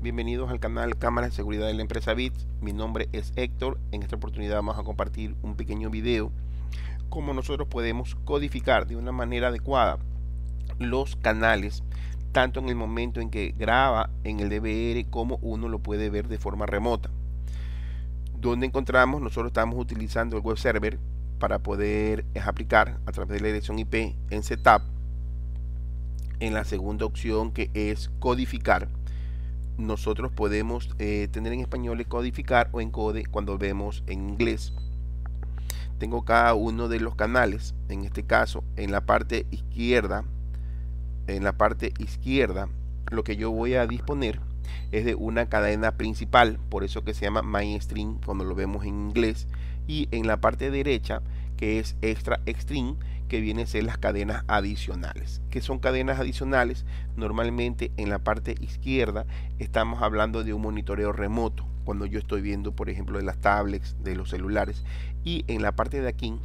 bienvenidos al canal Cámaras de Seguridad de la empresa BITS. Mi nombre es Héctor. En esta oportunidad vamos a compartir un pequeño video cómo nosotros podemos codificar de una manera adecuada los canales tanto en el momento en que graba en el DVR como uno lo puede ver de forma remota. Donde encontramos, nosotros estamos utilizando el web server para poder aplicar a través de la dirección IP en setup en la segunda opción que es codificar nosotros podemos eh, tener en español codificar o encode cuando vemos en inglés. Tengo cada uno de los canales en este caso en la parte izquierda en la parte izquierda lo que yo voy a disponer es de una cadena principal por eso que se llama mainstream cuando lo vemos en inglés y en la parte derecha que es extra extreme que vienen a ser las cadenas adicionales. que son cadenas adicionales? Normalmente en la parte izquierda estamos hablando de un monitoreo remoto, cuando yo estoy viendo, por ejemplo, de las tablets, de los celulares. Y en la parte de aquí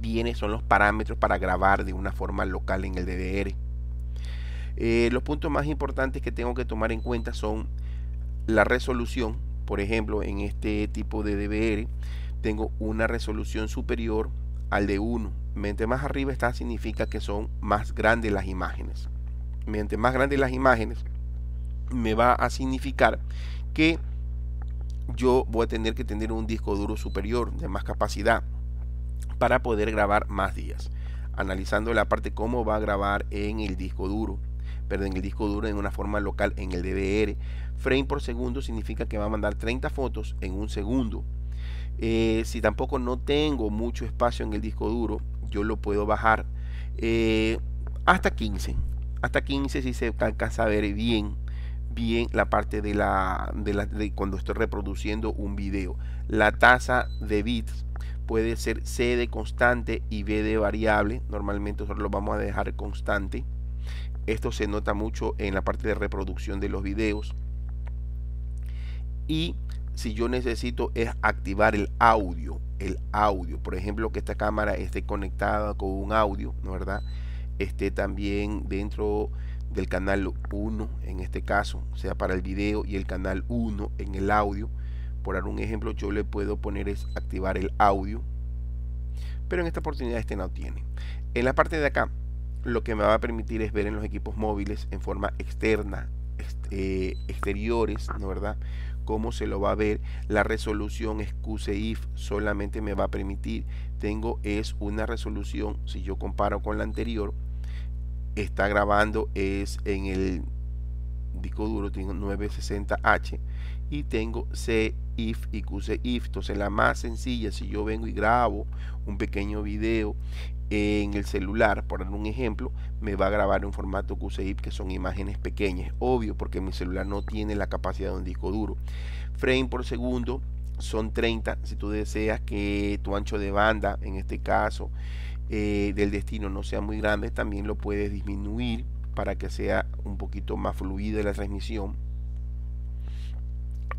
viene, son los parámetros para grabar de una forma local en el DVR. Eh, los puntos más importantes que tengo que tomar en cuenta son la resolución. Por ejemplo, en este tipo de DVR tengo una resolución superior al de 1. Mientras más arriba está significa que son más grandes las imágenes. Mientras más grandes las imágenes me va a significar que yo voy a tener que tener un disco duro superior de más capacidad para poder grabar más días. Analizando la parte cómo va a grabar en el disco duro, perdón, en el disco duro en una forma local en el DVR. Frame por segundo significa que va a mandar 30 fotos en un segundo eh, si tampoco no tengo mucho espacio en el disco duro, yo lo puedo bajar eh, hasta 15. Hasta 15 si se alcanza a ver bien bien la parte de la, de la de cuando estoy reproduciendo un video. La tasa de bits puede ser C de constante y B de variable. Normalmente nosotros lo vamos a dejar constante. Esto se nota mucho en la parte de reproducción de los videos. Y si yo necesito es activar el audio, el audio, por ejemplo, que esta cámara esté conectada con un audio, ¿no verdad? Esté también dentro del canal 1 en este caso, sea para el video y el canal 1 en el audio. Por dar un ejemplo, yo le puedo poner es activar el audio, pero en esta oportunidad este no tiene. En la parte de acá, lo que me va a permitir es ver en los equipos móviles en forma externa, este, exteriores, ¿no verdad? cómo se lo va a ver la resolución if solamente me va a permitir. Tengo es una resolución si yo comparo con la anterior está grabando es en el disco duro tengo 960h y tengo if y if. Entonces la más sencilla si yo vengo y grabo un pequeño video en el celular, por dar un ejemplo, me va a grabar en formato QCIP que son imágenes pequeñas, obvio, porque mi celular no tiene la capacidad de un disco duro. Frame por segundo son 30, si tú deseas que tu ancho de banda, en este caso, eh, del destino no sea muy grande, también lo puedes disminuir para que sea un poquito más fluida la transmisión.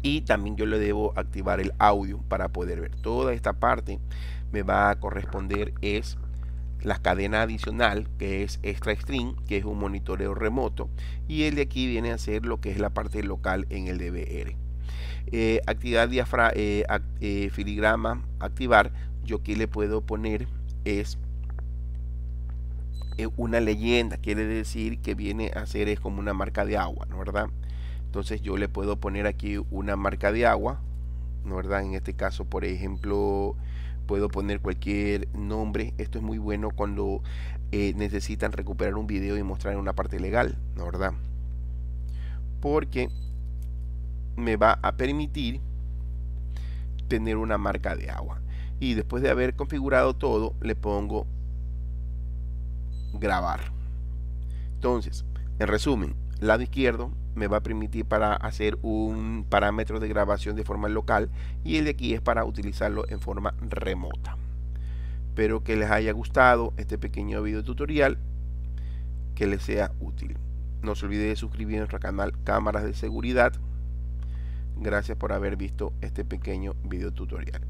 Y también yo le debo activar el audio para poder ver. Toda esta parte me va a corresponder es la cadena adicional que es extra string que es un monitoreo remoto y el de aquí viene a ser lo que es la parte local en el DVR eh, actividad diafra eh, eh, filigrama activar yo aquí le puedo poner es una leyenda quiere decir que viene a ser es como una marca de agua no verdad entonces yo le puedo poner aquí una marca de agua no verdad en este caso por ejemplo puedo poner cualquier nombre. Esto es muy bueno cuando eh, necesitan recuperar un video y mostrar una parte legal, ¿no verdad? Porque me va a permitir tener una marca de agua. Y después de haber configurado todo, le pongo grabar. Entonces, en resumen, lado izquierdo me va a permitir para hacer un parámetro de grabación de forma local y el de aquí es para utilizarlo en forma remota. Espero que les haya gustado este pequeño video tutorial, que les sea útil. No se olvide de suscribirse a nuestro canal Cámaras de Seguridad. Gracias por haber visto este pequeño video tutorial.